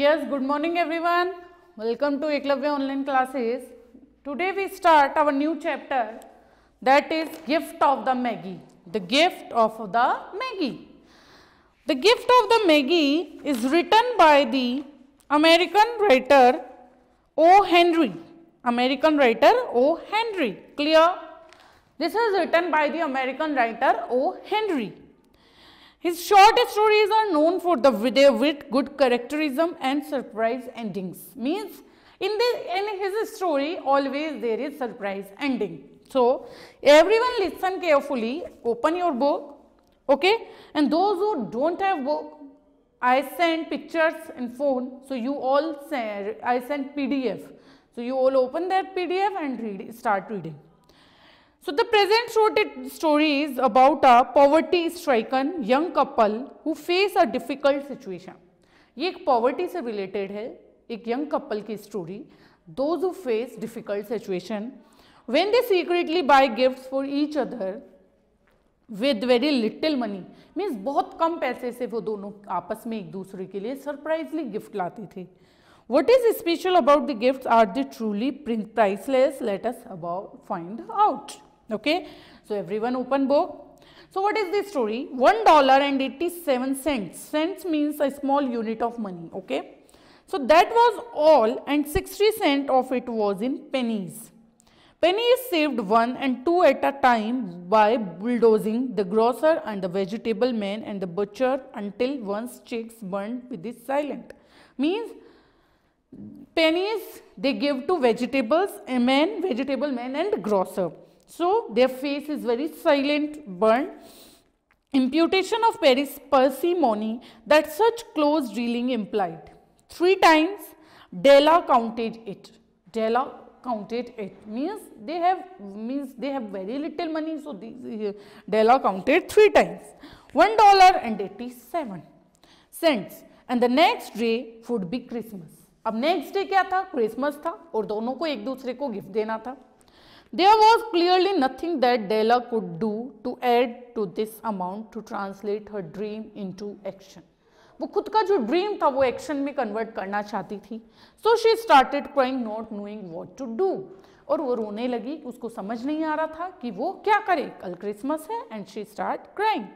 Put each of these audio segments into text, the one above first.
Yes, good morning everyone. Welcome to Eklavya online classes. Today we start our new chapter that is gift of the Maggie. The gift of the Maggie. The gift of the Maggie is written by the American writer O. Henry. American writer O. Henry. Clear? This is written by the American writer O. Henry. His short stories are known for the their wit, good characterism and surprise endings. Means in the in his story always there is surprise ending. So everyone listen carefully. Open your book. Okay. And those who don't have book, I send pictures in phone. So you all send, I send PDF. So you all open that PDF and read start reading. So the present story is about a poverty stricken young couple who face a difficult situation. ये एक poverty से related है एक young couple की story those who face difficult situation when they secretly buy gifts for each other with very little money means बहुत कम पैसे से वो दोनों आपस में एक दूसरे के लिए सरप्राइजली गिफ्ट लाते थे What is special about the gifts? Are they truly priceless? Let us about find out. Okay. So everyone open book. So what is the story? One dollar and 87 cents. Cents means a small unit of money. Okay. So that was all and 60 cent of it was in pennies. Pennies saved one and two at a time by bulldozing the grocer and the vegetable man and the butcher until one's cheeks burned with the silent. Means pennies they give to vegetables, a man, vegetable man and grocer. So, their face is very silent, burned. Imputation of Paris parsimony that such close dealing implied. Three times Della counted it. Della counted it means they have means they have very little money so uh, Della counted three times. One dollar and eighty seven cents and the next day would be Christmas. अब next day क्या था Christmas था और दोनों को एक दूसरे को गिफ्ट देना था There was clearly nothing that Della could do to add to this amount to translate her dream into action. वो खुद का जो ड्रीम था, वो एक्शन में कन्वर्ट करना चाहती थी। So she started crying not knowing what to do और वो रोने लगी, उसको समझ नहीं आ रहा था कि वो क्या करे। कल क्रिसमस है and she start crying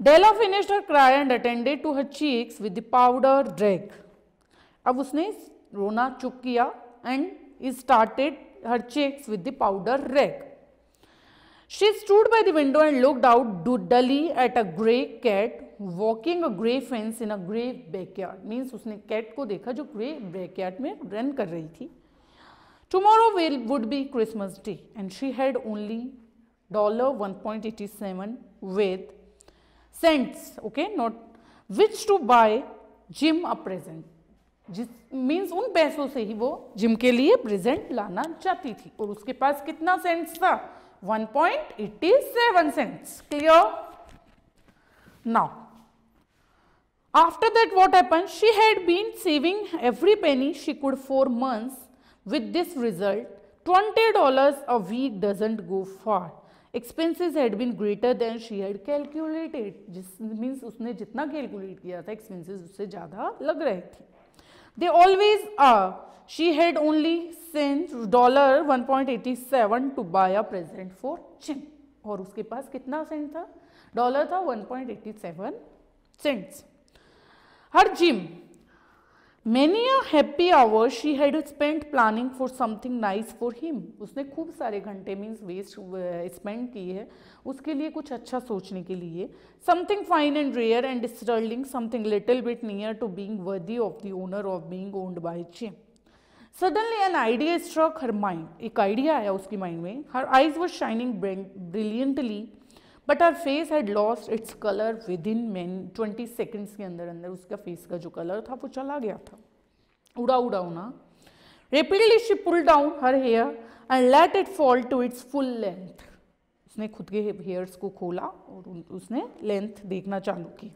Della finished her cry and attended to her cheeks with the powder drag अब उसने रोना चुप किया and started her cheeks with the powder rag. She stood by the window and looked out dully at a grey cat walking a grey fence in a grey backyard. Means उसने cat को देखा जो grey backyard में run कर रही थी. Tomorrow will would be Christmas Day and she had only dollar 1.87 with cents, okay, not which to buy Jim a present. जिस means उन पैसों से ही वो जिम के लिए प्रेजेंट लाना चाहती थी। और उसके पास कितना सेंट्स था? 1.87 point cents clear now after that what happen she had been saving every penny she could for months with this result 20 dollars a week doesn't go for expenses had been greater than she had calculated जिस means उसने जितना calculate किया था expenses उससे ज़्यादा लग रहे थे। they always are. She had only sent dollar 1.87 to buy a present for Jim. aur uske paas kitna cent tha dollar 1.87 cents. her gym Many a happy hour she had spent planning for something nice for him. उसने खूब सारे घंटे means waste spend किए है। उसके लिए कुछ अच्छा सोचने के लिए। Something fine and rare and sterling something little bit near to being worthy of the honour of being owned by Jim suddenly an idea struck her mind एक आइडिया आया उसकी माइंड में। Her eyes was shining brilliantly but her face had lost its colour within man twenty seconds के अंदर अंदर उसका face का जो कलर था वो चला गया था उड़ा उड़ा होना rapidly she pull down her hair and let it fall to its full length उसने खुद के हेयर्स को खोला और उसने लेंथ देखना चालू की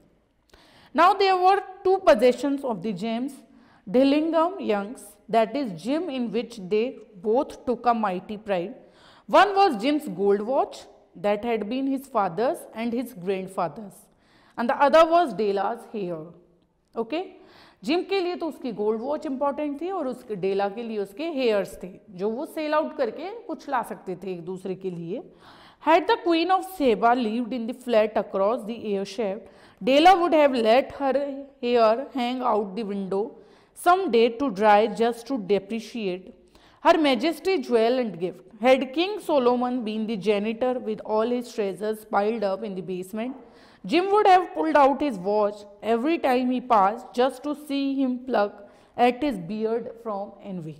now there were two possessions of the James Dillingham Young's, that is Jim in which they both took a mighty pride. One was Jim's gold watch that had been his father's and his grandfather's and the other was Dela's hair. Okay Jim के लिए तो उसकी gold watch important थी और उसके डेला के लिए उसके हेयर्स थे, जो वो सेल आउट करके कुछ ला सकते थे एक दूसरे के लिए had the queen of Sheba lived in the flat across the air shaft Della would have let her hair hang out the window some day to dry just to depreciate. Her Majesty jewel and gift. Had King Solomon been the janitor with all his treasures piled up in the basement, Jim would have pulled out his watch every time he passed just to see him pluck at his beard from envy.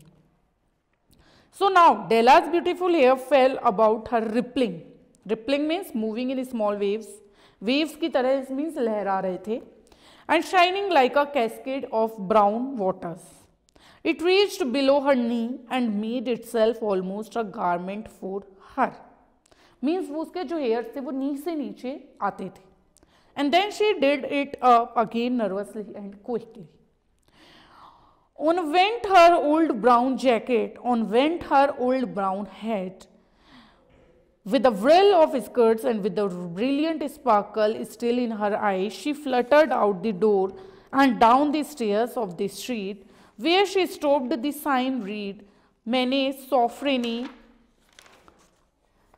So now Della's beautiful hair fell about her rippling. Rippling means moving in small waves. Waves की तरह means लहरा रहे थे and shining like a cascade of brown waters. It reached below her knee and made itself almost a garment for her. Means वो उसके जो hairs थे वो नी से नीचे आते थे. And then she did it up again nervously and quickly. On went her old brown jacket, on went her old brown hat, with a whirl of skirts and with the brilliant sparkle still in her eyes, she fluttered out the door and down the stairs of the street, where she stopped the sign read Many Sofronie.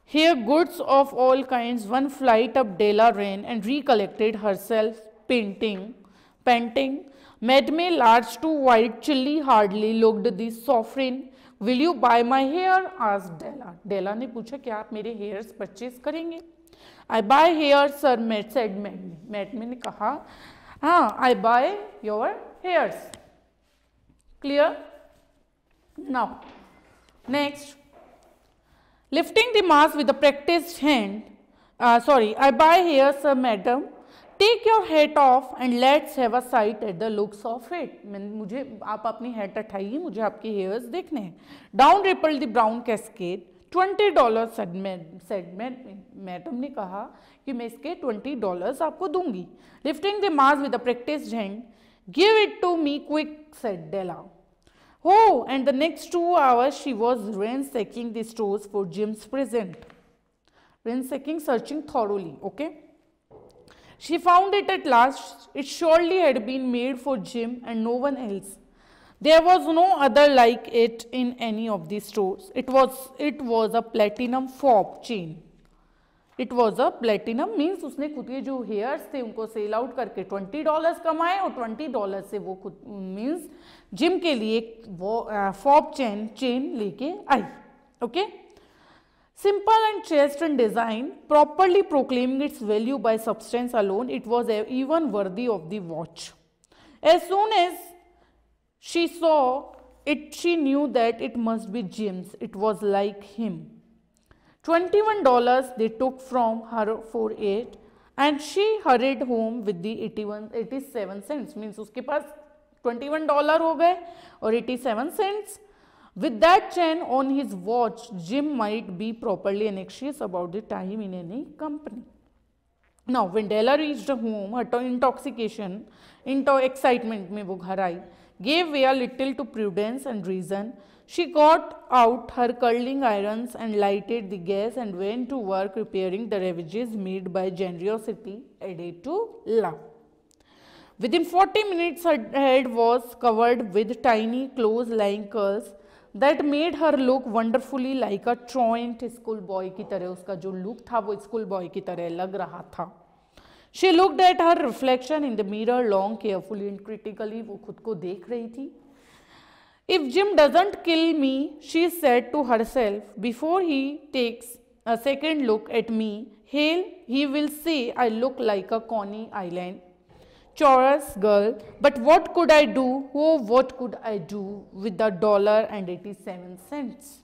Here goods of all kinds, one flight up Della rain and recollected herself, painting, panting. Madame large to white chilly hardly looked the sovereign. Will you buy my hair? asked Della. Della ने पूछा क्या आप मेरे hairs purchase करेंगे I buy hair, sir, said Madame. Madame ने कहा हाँ I buy your hairs. Hairs clear now next lifting the mass with the practice hand sorry I buy hair sir madam take your hat off and let's have a sight at the looks of it मुझे आप अपनी hate हटाइए मुझे आपके hairs देखने हैं down ripple the brown cascade twenty dollar segment madam ने कहा कि मैं इसके ट्वेंटी डॉलर्स आपको दूँगी lifting the mass with practice hand Give it to me quick, said Della. Oh, and the next two hours she was ransacking the stores for Jim's present. Ransacking, searching thoroughly, okay? She found it at last. It surely had been made for Jim and no one else. There was no other like it in any of the stores. It was, it was a platinum fob chain it was a platinum means उसने खुद के जो hairs थे उनको sell out करके twenty dollar कमाए और twenty dollar से वो खुद मीन्स जिम के लिए एक फॉप चेन चेन लेके आई okay simple and chaste and design properly proclaim its value by substance alone it was even worthy of the watch as soon as she saw it she knew that it must be Jim's it was like him $21 they took from her for it and she hurried home with the 81 87 cents. Means uske paas 21 dollar ho gaye or 87 cents. With that chain on his watch jim might be properly anxious about the time in any company. Now when della reached home her intoxication into excitement mein wo ghar aayi gave way a little to prudence and reason. She got out her curling irons and lighted the gas and went to work repairing the ravages made by generosity added to love. Within 40 minutes, her head was covered with tiny close-lying curls that made her look wonderfully like a ट्रॉइंट school boy की तरह उसका जो look था वो school boy की तरह लग रहा था she looked at her reflection in the mirror long carefully and critically वो खुद को देख रही थी if Jim doesn't kill me, she said to herself, before he takes a second look at me, Hale, he will say I look like a Coney Island. Chorus girl, but what could I do? Oh, what could I do with the dollar and 87 cents?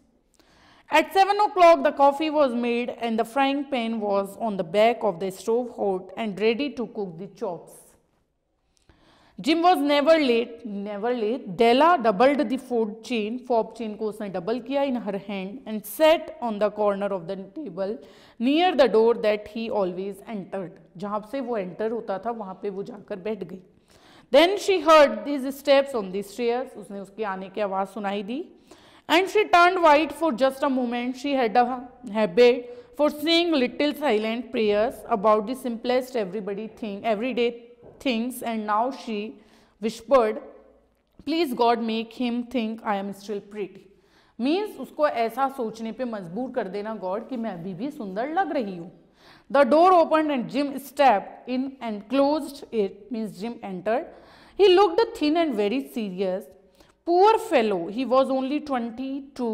At 7 o'clock, the coffee was made and the frying pan was on the back of the stove hot and ready to cook the chops. Jim was never late never late Della doubled the fob chain fob chain को उसने double किया in her hand and sat on the corner of the table near the door that he always entered जहाँ से वो enter होता था, वहाँ पे वो जाकर बैठ गई। Then she heard these steps on this stairs उसने उसके आने की आवाज़ सुनाई दी। And she turn white for just a moment she had habit for saying little silent prayers about the simplest everybody thing, everyday things and now she whispered please God make him think I am still pretty means उसको ऐसा सोचने पे मजबूर कर देना God कि मैं अभी भी सुंदर लग रही हूँ। The door open and Jim step in and close it means Jim entered he looked thin and very serious poor fellow he was only twenty two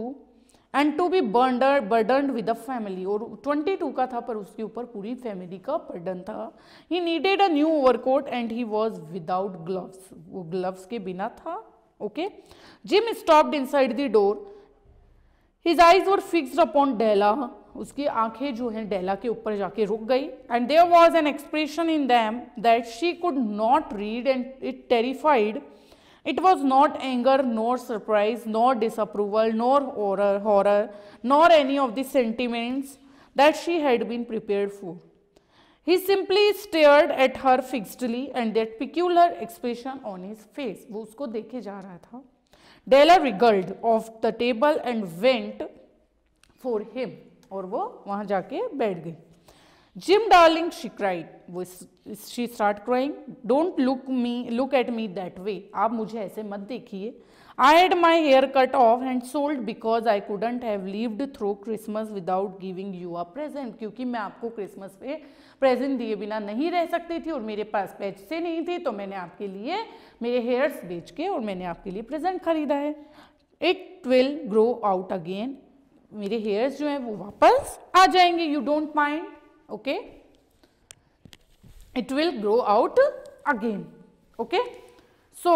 and to be border burden with a family और 22 का था, पर उसके ऊपर पूरी family का burden था। He needed a new overcoat and he was without gloves वो ग्लव्स के बिना था okay Jim stopped inside the door his eyes were fixed upon Della उसकी आँखें जो हैं डेला के ऊपर जाके रुक गई। And there was an expression in them that she could not read and it terrified It was not anger, nor surprise, nor disapproval, nor horror, horror, nor any of the sentiments that she had been prepared for. He simply stared at her fixedly and that peculiar expression on his face. वो उसको देखे जा रहा था. Della wriggled off the table and went for him. और वो वहाँ जाके बैठ गई. Jim darling, she cried. She started crying. Don't look me, look at me that way. आप मुझे ऐसे मत देखिए. I had my hair cut off and sold because I couldn't have lived through Christmas without giving you a present. क्योंकि मैं आपको Christmas पे present दिए बिना नहीं रह सकती थी और मेरे पास पैसे नहीं थे तो मैंने आपके लिए मेरे हेयर्स बेच के और मैंने आपके लिए प्रेजेंट खरीदा है it will grow out again मेरे हेयर्स जो हैं वो वापस आ जाएँगे you don't mind okay it will grow out again okay so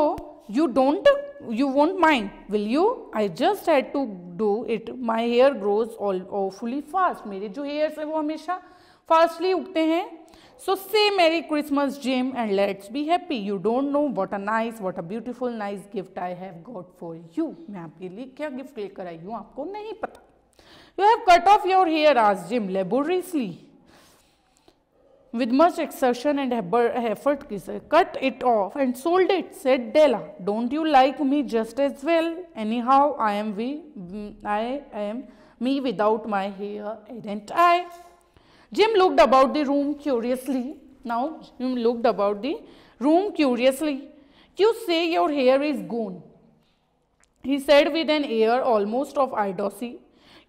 you don't you won't mind will you i just had to do it my hair grows all awfully fast मेरे जो hairs है वो हमेशा fastly उगते हैं so say merry christmas jim and let's be happy you don't know what a nice what a beautiful nice gift i have got for you मैं आपके लिए क्या gift लेकर आई हूँ आपको नहीं पता you have cut off your hair asked jim laboriously with much exertion and effort, he cut it off and sold it, said Della. Don't you like me just as well? Anyhow, I am, we, mm, I am me without my hair, ain't I? Jim looked about the room curiously. Now, Jim looked about the room curiously. You say your hair is gone. He said with an air almost of idiocy.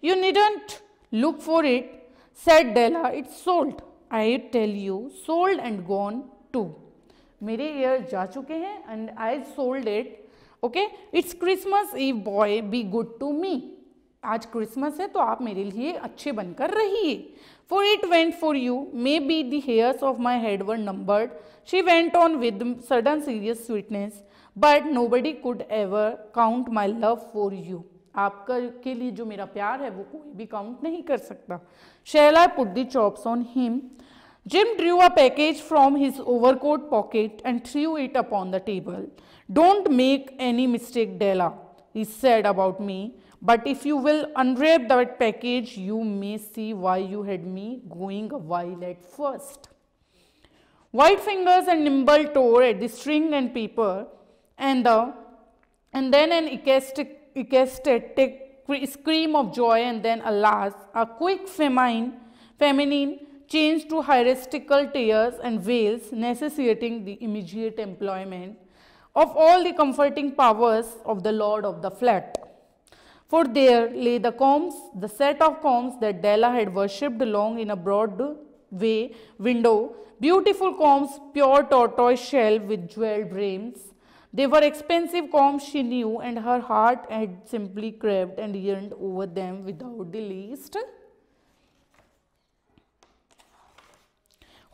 You needn't look for it, said Della. It's sold. I tell you sold and gone too मेरे year जा चुके हैं and I sold it okay it's Christmas Eve boy be good to me आज Christmas है तो आप मेरे लिए अच्छे बनकर रहिए। For it went for you maybe the hairs of my head were numbered she went on with sudden serious sweetness but nobody could ever count my love for you आपका के लिए जो मेरा प्यार है वो कोई भी काउंट नहीं कर सकता shall I put the chops on him gym drew a package from his overcoat pocket and through it upon the table don't make any mistake della is said about me but if you will unwrap that package you may see why you had me going a while at first white fingers and nimble tore at the string and paper and the and then an ecstatic ecstatic scream of joy and then alas, a quick feminine, feminine change to hysterical tears and wails necessitating the immediate employment of all the comforting powers of the lord of the flat. For there lay the combs, the set of combs that Della had worshipped long in a broad way window, beautiful combs, pure tortoise shell with jeweled rims, they were expensive combs she knew and her heart had simply craved and yearned over them without the least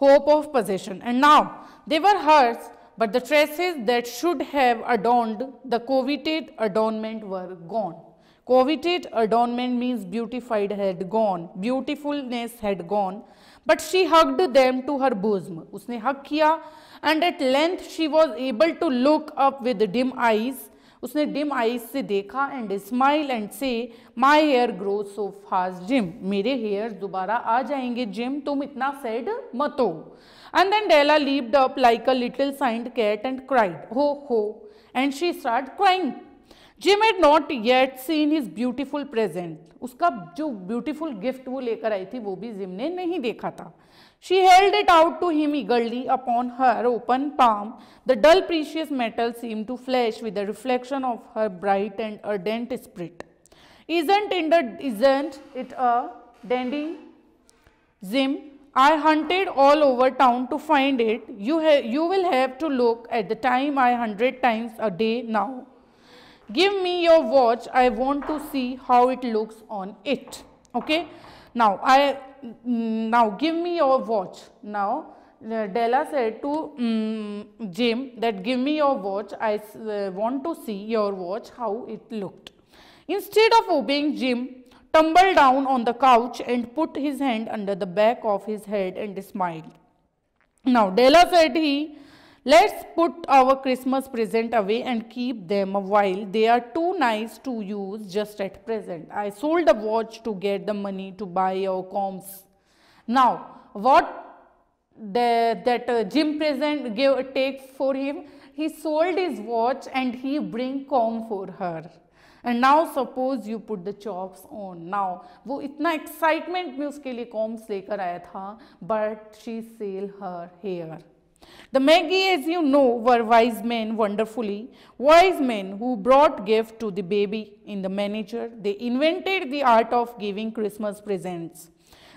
hope of possession. And now they were hers, but the tresses that should have adorned the coveted adornment were gone. Coveted adornment means beautified had gone, beautifulness had gone, but she hugged them to her bosom. उसने hug किया and at length she was able to look up with dim eyes. उसने dim eyes से देखा and smile and say, my hair grows so fast, Jim. मेरे hairs दोबारा आ जाएँगे, Jim. तुम इतना sad मत हो. And then Della leaped up like a little signed cat and cried, ho ho. And she started crying. Gym had not yet seen his beautiful present उसका जो beautiful gift वो लेकर आई थी वो भी जिम ने नहीं देखा था She held it out to him eagerly upon her open palm. The dull precious metal seemed to flash with the reflection of her bright and ardent spirit. Isn't it, isn't it a dandy? Jim, I hunted all over town to find it. You, you will have to look at the time I hundred times a day now. Give me your watch. I want to see how it looks on it. Okay. Now, I now give me your watch. Now, Della said to um, Jim that give me your watch. I uh, want to see your watch how it looked. Instead of obeying, Jim tumbled down on the couch and put his hand under the back of his head and smiled. Now, Della said he Let's put our Christmas present away and keep them a while. They are too nice to use just at present. I sold a watch to get the money to buy our combs. Now, what the, that uh, Jim present gave take for him? He sold his watch and he bring comb for her. And now suppose you put the chops on now वो इतना excitement में उसके लिए corms लेकर आया था but she cell her hair The Magi, as you know, were wise men wonderfully, wise men who brought gift to the baby in the manger. They invented the art of giving Christmas presents.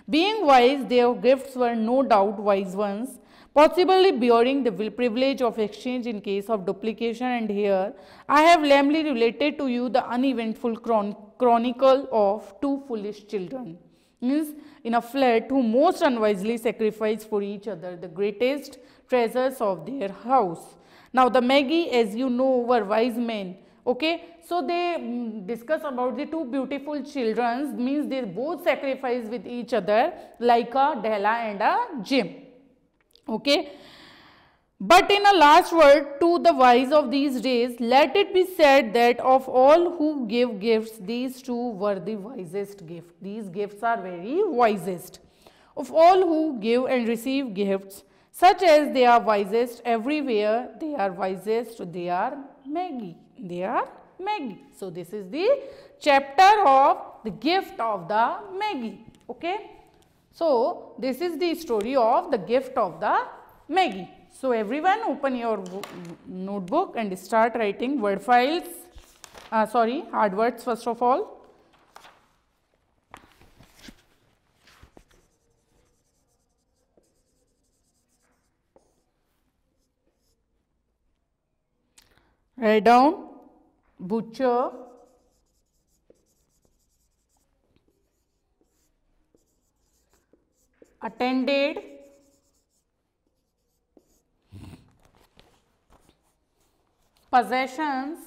Being wise, their gifts were no doubt wise ones, possibly bearing the privilege of exchange in case of duplication and here I have lamely related to you the uneventful chron chronicle of two foolish children. Means in a flat who most unwisely sacrifice for each other the greatest treasures of their house. Now the Magi as you know were wise men. Okay, so they mm, discuss about the two beautiful children means they both sacrifice with each other like a Della and a Jim. Okay. But in a last word to the wise of these days, let it be said that of all who give gifts, these two were the wisest gift. These gifts are very wisest. Of all who give and receive gifts, such as they are wisest everywhere, they are wisest, they are Magi. They are Magi. So, this is the chapter of the gift of the Magi. Okay. So, this is the story of the gift of the Magi. So, everyone open your notebook and start writing word files, uh, sorry hard words first of all. Write down butcher, attended, possessions,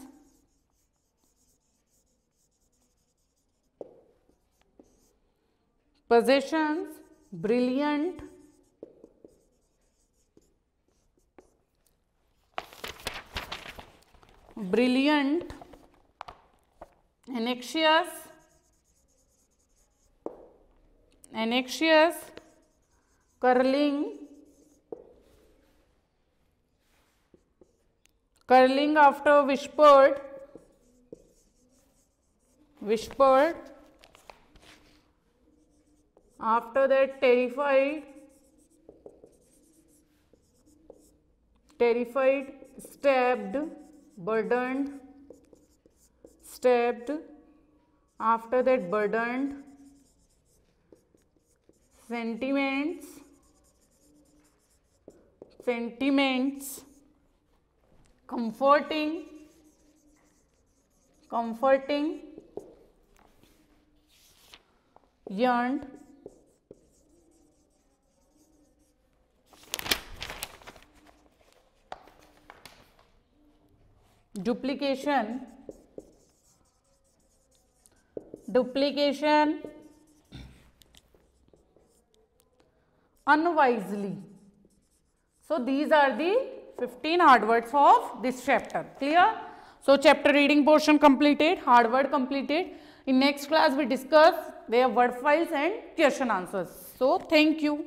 possessions, brilliant, brilliant, anxious, anxious, curling, curling after whispered, whispered, after that terrified, terrified, stabbed, burdened, stabbed, after that burdened, sentiments, sentiments, comforting, comforting, yearned, duplication duplication unwisely. So these are the 15 hard words of this chapter. Clear? So chapter reading portion completed hard word completed. In next class we discuss their word files and question answers. So thank you